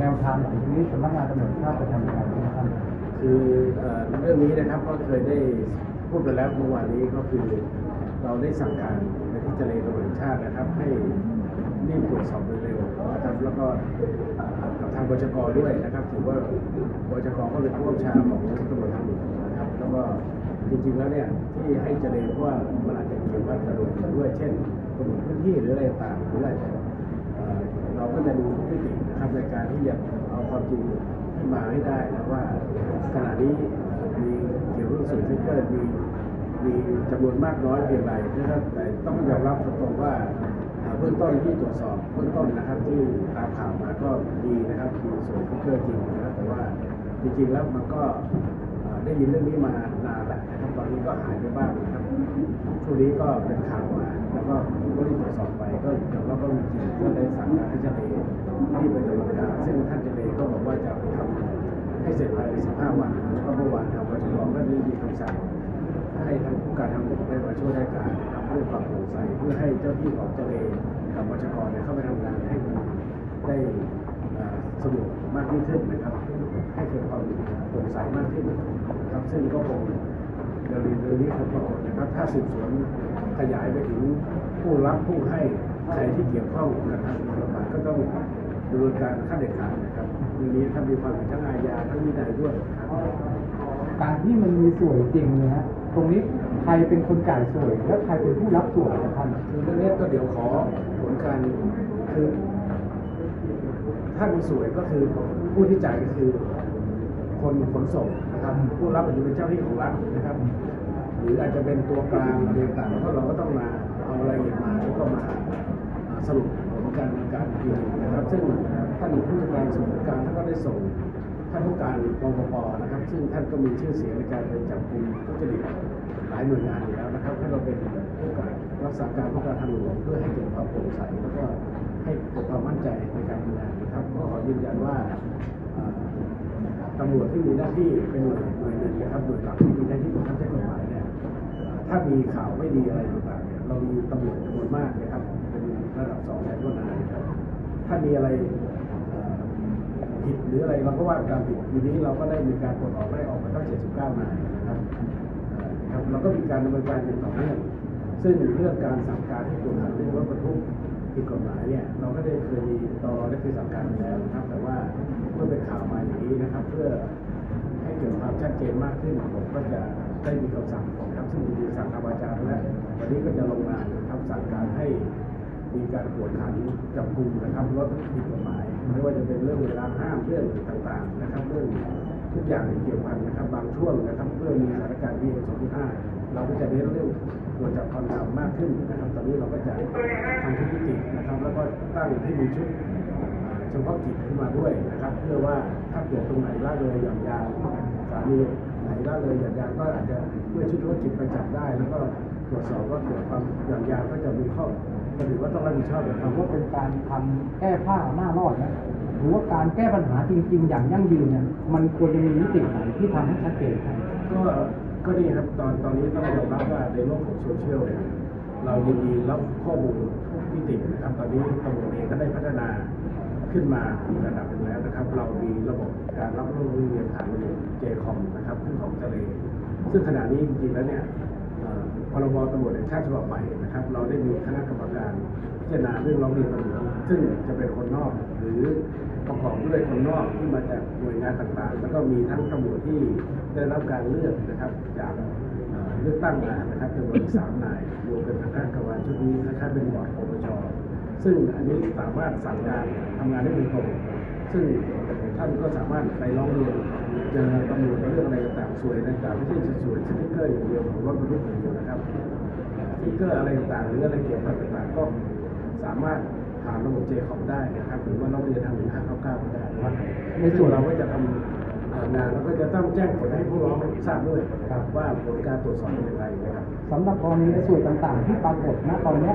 แนวทางหลังจากนี้สำนักงานตำรวจแห่งชาติจะทำอย่างไรนะครับคือเรื่องนี้นะครับก็เคยได้พูดไปแล้วเมื่อวานนี้ก็คือเราได้สั่งการไปที่เจรตำรวจชาตินะครับ ให้รีบตรวจสอบโดยเร็วนะครับแล้วก็กับทางบชกด้วยนะครับ ถือว่าบชกก็เป็นผู้บัญชาของตำรวจทางหลวงนะครับแล้วก็จริงๆแล้วเนี่ยที่ให้เจรเพราะว่ามันอาจจะเกี่ยวกับตำรวจด้วย เช่นตำรวจพื้นที่หรืออะไรต่างหรืออาจจะ ที่จะเอาความจริงมาให้ได้นะว่าขณะนี้มีเกี่ยวกับสื่อที่เกิดมีมีจำนวนมากน้อยเพียงไรนะครับแต่ต้องยอมรับตรงๆว่าเอ่อเบื้องต้นที่ตรวจสอบเบื้องต้นนะครับที่ตามข่าวมาก็ดีนะครับมีส่วนที่เกิดจริงนะครับแต่ว่าจริงๆแล้วมันก็ได้ยินเรื่องนี้มานานแล้วนะครับตอนนี้ก็หายไปบ้างนะครับช่วงนี้ก็เป็นข่าว ก็ก็รีบตรวจสอบไปก็ยอมรับว่ามีจริงก็ได้สั่งการให้เจเลที่เป็นดำเนินการซึ่งท่านเจเลก็บอกว่าจะทำให้เสร็จภายใน15 วันแล้วก็เมื่อวานทางวชรก็ได้มีคำสั่งให้ทางผู้การทางบกได้มาช่วยราชการนะครับเพื่อความโปร่งใสเพื่อให้เจ้าที่ของเจเลกับวชกเนี่ยเข้าไปทำงานให้ได้สะดวกมากยิ่งขึ้นนะครับ ให้เกิดความโปร่งใสมากขึ้นครับซึ่งก็คงเดี๋ยวเรื่องนี้คงปรากฏนะครับถ้าสืบสวน ขยายไปถึงผู้รับผู้ให้ใครที่เกี่ยวข้องกับทางกฎหมายก็ต้องดำเนินการขั้นเด็ดขาดนะครับเรื่องนี้ถ้ามีความผิดทั้งอาญาทั้งวินัยด้วยนะครับการที่มันมีสวยจริงเนะฮะตรงนี้ใครเป็นคนจ่ายสวยและใครเป็นผู้รับสวยนะครับคือเรื่องนี้ก็เดี๋ยวขอผลการคือถ้ามีสวยก็คือผู้ที่จ่ายก็คือคนขนส่งนะครับ ผู้รับอาจจะเป็นเจ้าหน้าที่ของรัฐนะครับ หรืออาจจะเป็นตัวกลางอะไรต่างๆเพราะเราก็ต้องมาเอารายละเอียดมาแล้วก็มาสรุปผลการดำเนินการอีกทีนะครับ ซึ่งท่านผู้จัดการสมุทรการท่านก็ได้ส่งท่านผู้การปปปนะครับ ซึ่งท่านก็มีชื่อเสียงในการไปจับกลุ่มทุจริตหลายหน่วยงานอยู่แล้วนะครับให้เราเป็นผู้การรักษาการผู้การทางหลวงเพื่อให้เกิดความโปร่งใสแล้วก็ให้เกิดความมั่นใจในการทำงานนะครับก็ขอยืนยันว่าตำรวจที่มีหน้าที่เป็นหน่วยหน่วยหนึ่งนะครับหน่วยหลักที่มีหน้าที่บังคับใช้กฎหมายเนี่ย ถ้ามีข่าวไม่ดีอะไรต่างๆเนี่ยเรามีตำรวจจำนวนมากนะครับเป็นระดับสองแทนต้นนายนครับถ้ามีอะไรผิดหรืออะไรเราก็ว่าไปตามผิดทีนี้เราก็ได้มีการปลดออกได้ออกมาตั้ง79นายนะครับเอ่อนะครับเราก็มีการดำเนินการอย่างต่อเนื่องซึ่งเรื่องการสั่งการให้ตรวจขันเรื่องรถบรรทุกผิดกฎหมายเนี่ยเราก็ได้เคยตอรอได้เคยสั่งการไปแล้วนะครับ แต่ว่าเมื่อเป็นข่าวมาอย่างนี้นะครับ เพื่อให้เกิดความชัดเจนมากขึ้นผมก็จะ ได้มีคำสั่งนะครับซึ่งมีสั่งทางวาจาไปแล้ววันนี้ก็จะลงนามครับสั่งการให้มีการกวดขันจับกลุ่มนะครับรถผิดกฎหมายไม่ว่าจะเป็นเรื่องเวลาห้ามเรื่องต่างๆนะครับเรื่องทุกอย่างที่เกี่ยวพันนะครับบางช่วงนะครับเพื่อมีสถานการณ์ที่สองที่ห้าเราก็จะเน้นเรื่องตรวจจับความดำมากขึ้นนะครับตอนนี้เราก็จะทำทุกมิตินะครับ แล้วก็ตั้งให้มีชุดเฉพาะกิจขึ้นมาด้วยนะครับ เพื่อว่าถ้าเกิดตรงไหนละเลยหย่อนยานสถานีไหน ละเลยหย่อนยานก็อาจจะเมื่อชุดเฉพาะกิจไปจับได้ แล้วก็ตรวจสอบว่าเกิดความหย่อนยานก็จะมีข้อก็ถือว่าต้องรับผิดชอบในความถือว่าเป็นการทำแก้ผ้าหน้ารอดนะหรือว่าการแก้ปัญหาจริง ๆ อย่างยั่งยืนเนี่ยมันควรจะมีมิติไหนที่ทำให้ชัดเจนครับก็ก็นี่ครับตอนตอนนี้ต้องยอมรับว่าในโลกของโซเชียลเนี่ยเรายินดีรับข้อมูลทุกมิตินะครับ ตอนนี้ตำรวจเองก็ได้พัฒนาขึ้นมาอีกระดับหนึ่งแล้วนะครับ เรามีระบบการรับรู้เรียนผ่านระบบเจม นะครับซึ่งของทะเล ซึ่งขณะนี้จริงๆแล้วเนี่ยพรบตำรวจแห่งชาติฉบับใหม่นะครับ เราได้มีคณะกรรมการพิจารณาเรื่องร้องเรียนตำรวจซึ่งจะเป็นคนนอก หรือประกอบด้วยคนนอกที่มาจากหน่วยงานต่างๆ แล้วก็มีทั้งตำรวจที่ได้รับการเลือกนะครับจากเลือกตั้งมานะครับจำนวนสามนายรวมเป็นทางกรกรรมการชุดนี้นะครับเป็นบอร์ดปปชซึ่งอันนี้สามารถสั่งการทำงานได้โดยตรงซึ่ง ท่านก็สามารถไปร้องเรียนเจอตำรวจเรื่องอะไรต่างๆส่วยต่างๆไม่ใช่ส่วยสติ๊กเกอร์อย่างเดียวของรถบรรทุกอย่างเดียวนะครับสติ๊กเกอร์อะไรต่างๆหรืออะไรเกี่ยวกับต่างๆก็สามารถผ่านระบบเจคอมได้นะครับหรือว่าร้องเรียนทางหนึ่งห้าเก้าเก้าก็ได้นะครับในส่วนเราก็จะทำเอ่องานแล้วก็จะต้องแจ้งผลให้ผู้ร้องทราบด้วยครับว่าผลการตรวจสอบเป็นอย่างไรนะครับสำหรับกรณีในส่วนต่างๆ ที่ปรากฏณตอนนี้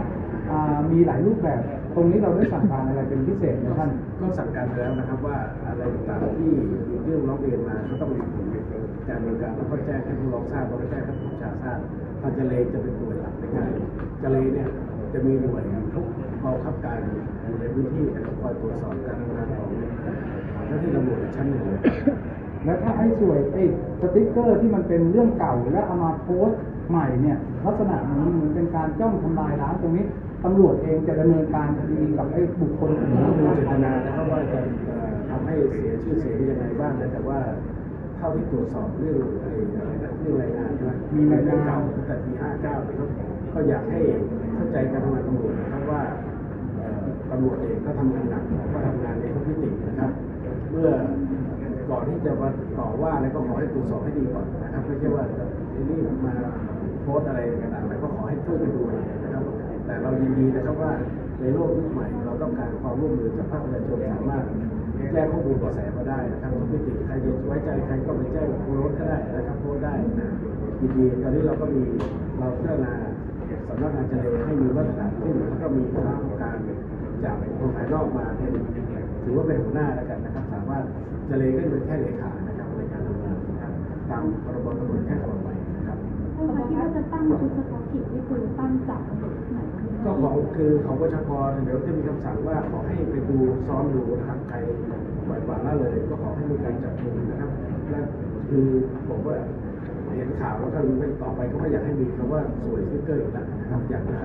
มีหลายรูปแบบ ตรงนี้เราได้สั่งการอะไรเป็นพิเศษไหมท่านก็สั่งการไปแล้วนะครับว่าอะไรต่างๆที่มีเรื่องร้องเรียนมาก็ต้องมีผลการดำเนินการแล้วก็แจ้งให้ผู้ร้องทราบแล้วก็แจ้งให้ผู้บังคับบัญชาทราบทางจเรจะเป็นหน่วยหลักในการจเรเนี่ยจะมีหน่วยทุกกองบังคับการอยู่ในพื้นที่นะครับคอยตรวจสอบการทำงานของชั้นหนึ่งแล้วถ้าไอ้ส่วยไอ้สติ๊กเกอร์ที่มันเป็นเรื่องเก่าแล้วเอามาโพสต์ใหม่เนี่ยลักษณะนี้เหมือนเป็นการจ้องทำลายล้างตรงนี้ ตำรวจเองจะดำเนินการคดีกับไอ้บุคคลกลุ่มนี้ดูเจตนานะครับว่าจะทำให้เสียชื่อเสียงยังไงบ้างนะแต่ว่าเท่าที่ตรวจสอบเรื่องไอ้อะไรนะเรื่องรายงานมีรายงานเก่าตั้งแต่ปี59นะครับก็อยากให้เข้าใจการทำงานตำรวจนะครับว่าตำรวจเองก็ทำงานหนักก็ทำงานในทุกมิตินะครับ เมื่อก่อนที่จะมาต่อว่าอะไรก็ขอให้ตรวจสอบให้ดีก่อนนะครับไม่ใช่ว่าจะไอ้นี่มาโพสอะไรต่างๆอะไรก็ขอให้ช่วยกันดูนะครับ แต่เรายินดีนะครับว่าในโลกยุคใหม่เราต้องการความร่วมมือจากภาคประชาชนสามารถแจ้งข้อมูลเบาะแสมาได้นะครับทุกมิติใครจะไว้ใจใครก็ไปแจ้งโพสก็ได้นะครับโพสได้ยินดีตอนนี้เราก็มีเราพัฒนาสำนักงานเจริญให้มีมาตรฐานขึ้นแล้วก็มีคณะกรรมการจากคนภายนอกมาเป็นถือว่าเป็นหัวหน้าแล้วกันนะครับ สามารถเจริญก็เป็นแค่เลขานะครับในการทำงานนะครับตามพรบตำรวจแค่ ครับท่านคะที่ว่าจะตั้งชุดเฉพาะกิจนี่คือตั้งจากตำรวจที่ไหนคะก็ของคือของประชากรเดี๋ยวจะมีคำสั่งว่าขอให้ไปดูซ้อมดูนะครับใครปล่อยปละละเลย ก็ขอให้มีการจับกุมนะครับและคือผมว่าเห็นข่าวแล้วก็รู้เป็นต่อไปก็ไม่อยากให้มีคำว่าสวยสติ๊กเกอร์อีกแล้วนะครับอยากจะ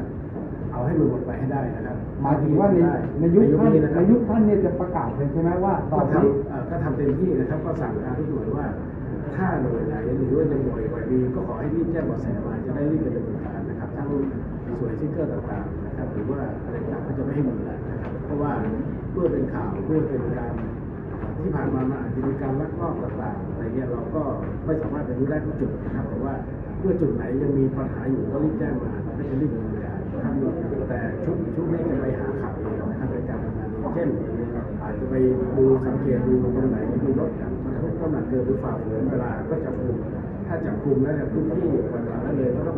เอาให้มันหมดไปให้ได้นะครับหมายถึงว่าในในยุคท่านนี้นะคในรับยุคท่านเนี่ยจะประกาศเลยใช่ไหมว่าต่อก็ไปทำเอ่อก็ทำเต็มที่นะครับก็สั่งการทุกหน่วยว่า ถ้าหน่วยไหนหรือว่ายังหน่วยไหนมีก็ขอให้รีบแจ้งเบาะแสมาจะได้รีบไปดำเนินการนะครับทั้งสวยสติ๊กเกอร์ต่างๆนะครับหรือว่าอะไรต่างก็จะไม่ให้มีแล้วนะครับเพราะว่าเมื่อเป็นข่าวเมื่อเป็นการที่ผ่านมามันอาจจะมีการลักลอบต่างๆอะไรเงี้ยเราก็ไม่สามารถไปรู้ได้ทุกจุดนะครับแต่ว่าเมื่อจุดไหนยังมีปัญหาอยู่ก็รีบแจ้งมาเราก็จะรีบดำเนินการนะครับแต่ชุดชุดนี้จะไปหาข่าวเองนะครับในการทำงานเองเช่นอาจจะไปดูสังเกตดูตรงไหนมีรถ พบเข้ามาเจอหรือฝ่าฝืนเวลาก็จับกลุ่มถ้าจับกลุ่มแล้วเนี่ยพื้นที่กว่านั้นเลยก็ต้อง